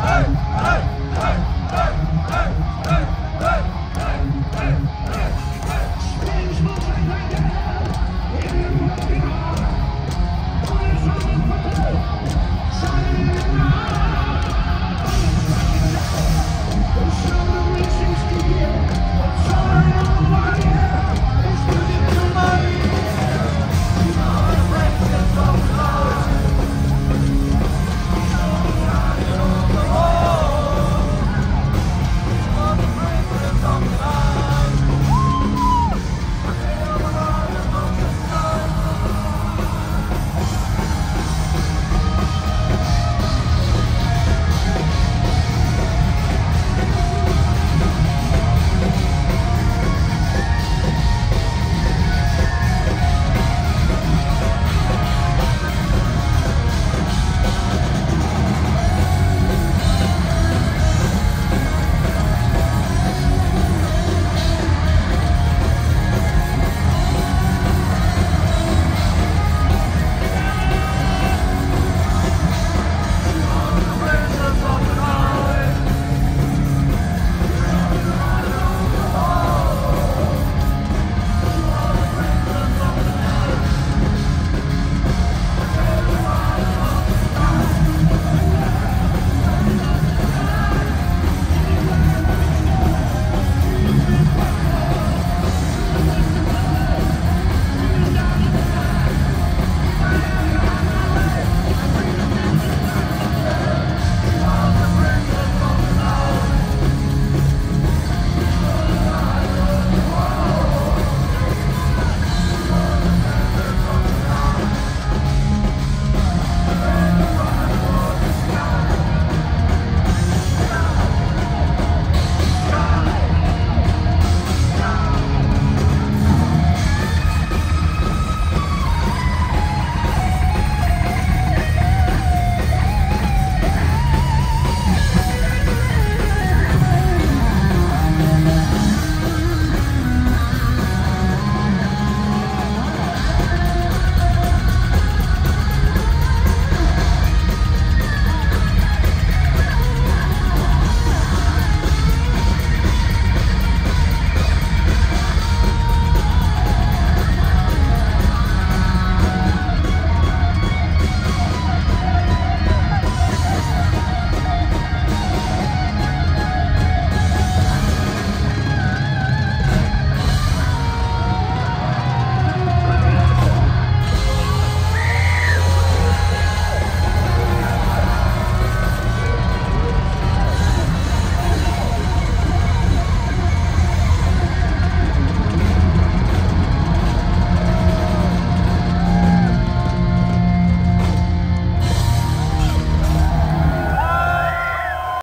二